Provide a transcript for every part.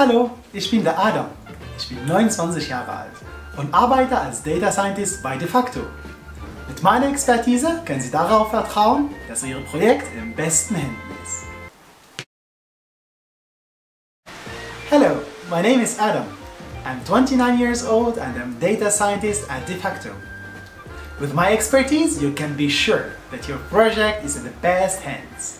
Hallo, ich bin der Adam. Ich bin 29 Jahre alt und arbeite als Data Scientist bei DeFacto. Mit meiner Expertise können Sie darauf vertrauen, dass Ihr Projekt in besten Händen ist. Hello, my name is Adam. I'm 29 years old and I'm data scientist at DeFacto. With my expertise, you can be sure that your project is in the best hands.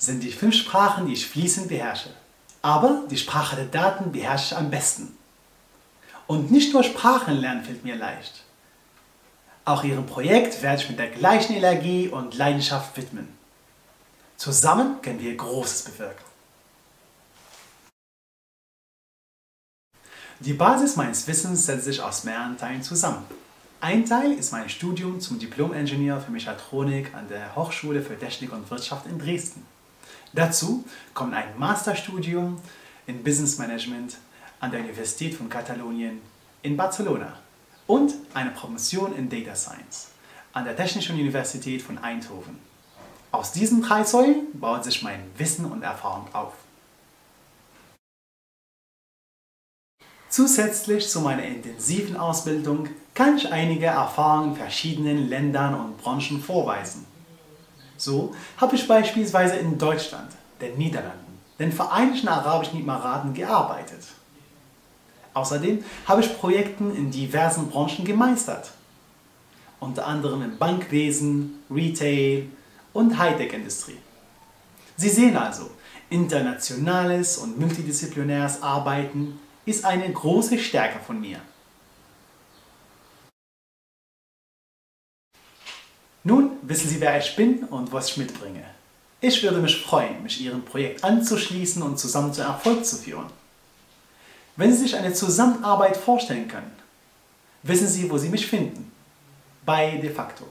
sind die fünf Sprachen, die ich fließend beherrsche. Aber die Sprache der Daten beherrsche ich am besten. Und nicht nur Sprachen lernen fällt mir leicht. Auch Ihrem Projekt werde ich mit der gleichen Energie und Leidenschaft widmen. Zusammen können wir Großes bewirken. Die Basis meines Wissens setzt sich aus mehreren Teilen zusammen. Ein Teil ist mein Studium zum Diplom-Ingenieur für Mechatronik an der Hochschule für Technik und Wirtschaft in Dresden. Dazu kommt ein Masterstudium in Business Management an der Universität von Katalonien in Barcelona und eine Promotion in Data Science an der Technischen Universität von Eindhoven. Aus diesen drei Säulen baut sich mein Wissen und Erfahrung auf. Zusätzlich zu meiner intensiven Ausbildung kann ich einige Erfahrungen in verschiedenen Ländern und Branchen vorweisen. So habe ich beispielsweise in Deutschland, den Niederlanden, den Vereinigten Arabischen Emiraten gearbeitet. Außerdem habe ich Projekte in diversen Branchen gemeistert, unter anderem im Bankwesen, Retail und Hightech-Industrie. Sie sehen also, internationales und multidisziplinäres Arbeiten ist eine große Stärke von mir. Nun wissen Sie, wer ich bin und was ich mitbringe. Ich würde mich freuen, mich Ihrem Projekt anzuschließen und zusammen zu Erfolg zu führen. Wenn Sie sich eine Zusammenarbeit vorstellen können, wissen Sie, wo Sie mich finden. Bei De facto.